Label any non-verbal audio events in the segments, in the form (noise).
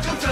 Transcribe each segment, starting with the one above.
Shut up.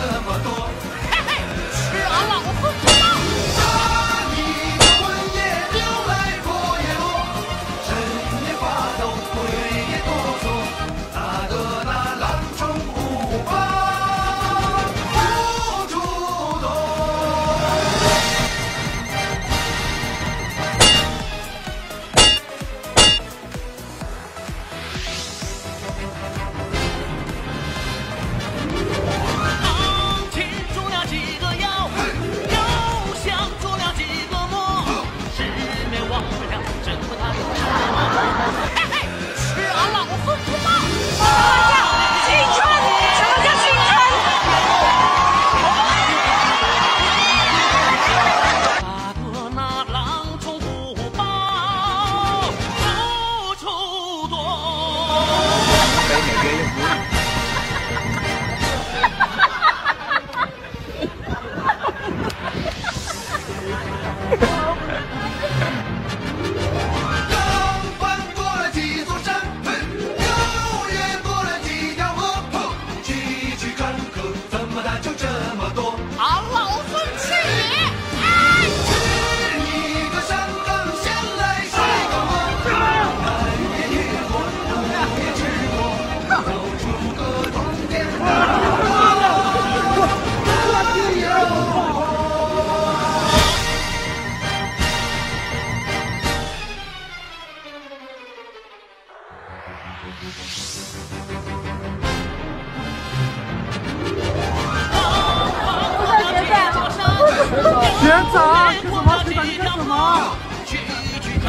(laughs) 学长，干什么？学长，你干什么？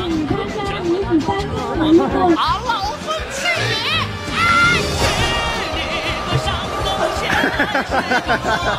你看看你比班的同学。好，老夫去你！哈哈哈哈哈！